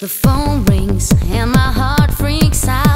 The phone rings and my heart freaks out.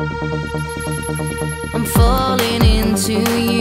I'm falling into you.